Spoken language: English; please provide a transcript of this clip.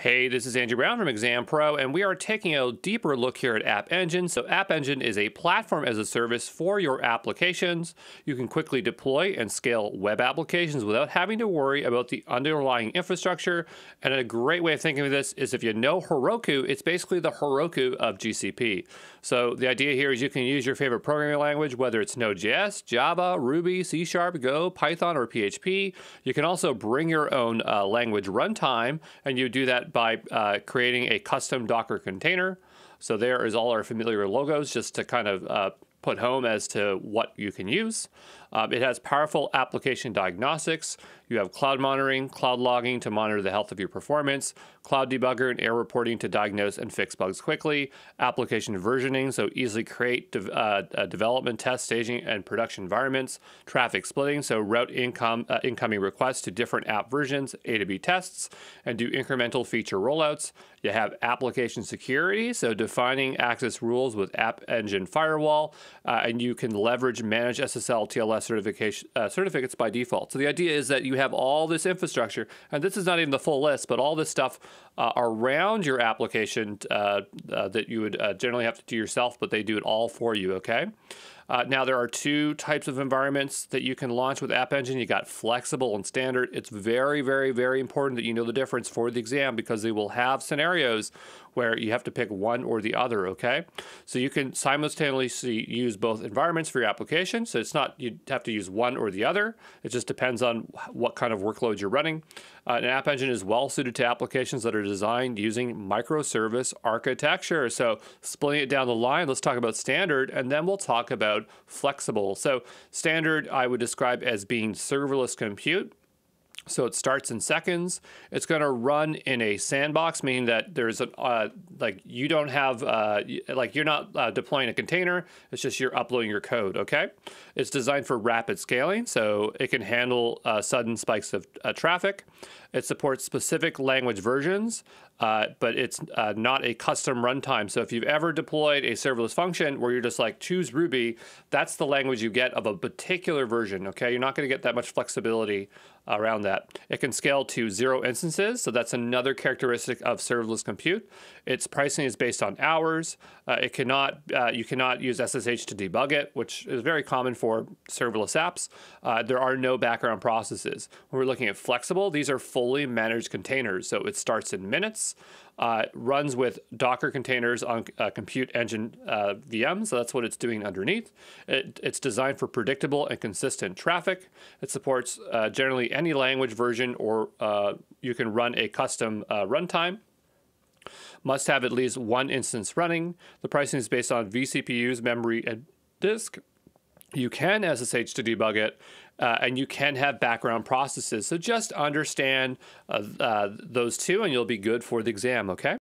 Hey, this is Andrew Brown from Exam Pro, and we are taking a deeper look here at App Engine. So, App Engine is a platform as a service for your applications. You can quickly deploy and scale web applications without having to worry about the underlying infrastructure. And a great way of thinking of this is if you know Heroku, it's basically the Heroku of GCP. So, the idea here is you can use your favorite programming language, whether it's Node.js, Java, Ruby, C Sharp, Go, Python, or PHP. You can also bring your own uh, language runtime, and you do that by uh, creating a custom Docker container. So there is all our familiar logos just to kind of uh, put home as to what you can use. Um, it has powerful application diagnostics. You have cloud monitoring, cloud logging to monitor the health of your performance, cloud debugger and error reporting to diagnose and fix bugs quickly, application versioning, so easily create de- uh, uh, development, test, staging, and production environments, traffic splitting, so route income, uh, incoming requests to different app versions, A to B tests, and do incremental feature rollouts. You have application security, so defining access rules with App Engine Firewall, uh, and you can leverage manage SSL TLS certification uh, certificates by default. So the idea is that you have all this infrastructure, and this is not even the full list, but all this stuff uh, around your application uh, uh, that you would uh, generally have to do yourself, but they do it all for you. Okay. Uh, now, there are two types of environments that you can launch with App Engine. You got flexible and standard. It's very, very, very important that you know the difference for the exam because they will have scenarios where you have to pick one or the other, okay? So you can simultaneously use both environments for your application. So it's not you have to use one or the other. It just depends on what kind of workload you're running. Uh, an App Engine is well suited to applications that are designed using microservice architecture. So splitting it down the line, let's talk about standard, and then we'll talk about flexible. So standard, I would describe as being serverless compute. So it starts in seconds. It's going to run in a sandbox, meaning that there's a uh, like you don't have uh, like you're not uh, deploying a container. It's just you're uploading your code. Okay. It's designed for rapid scaling, so it can handle uh, sudden spikes of uh, traffic. It supports specific language versions, uh, but it's not a custom runtime. So if you've ever deployed a serverless function where you're just like choose Ruby, that's the language you get of a particular version. Okay, you're not going to get that much flexibility around that. It can scale to zero instances, so that's another characteristic of serverless compute. Its pricing is based on hours. Uh, it cannot uh, you cannot use SSH to debug it, which is very common for serverless apps. Uh, there are no background processes. When we're looking at flexible, these are fully managed containers. So it starts in minutes, uh, runs with Docker containers on uh, compute engine uh, VM. So that's what it's doing underneath. It, it's designed for predictable and consistent traffic. It supports uh, generally any language version, or uh, you can run a custom uh, runtime must have at least one instance running. The pricing is based on vCPUs, memory, and disk. You can SSH to debug it, uh, and you can have background processes. So just understand uh, uh, those two, and you'll be good for the exam, okay?